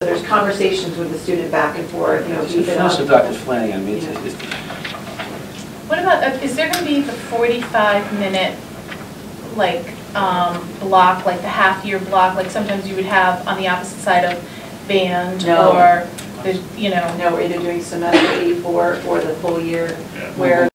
there's conversations with the student back and forth, you know, To keep it up. Dr. Flanagan, I mean, it's- it's, What about, uh, is there gonna be the forty-five minute, like, um, block, like the half-year block, like sometimes you would have on the opposite side of band No. or, the you know, No, we're either doing semester four or the full year, where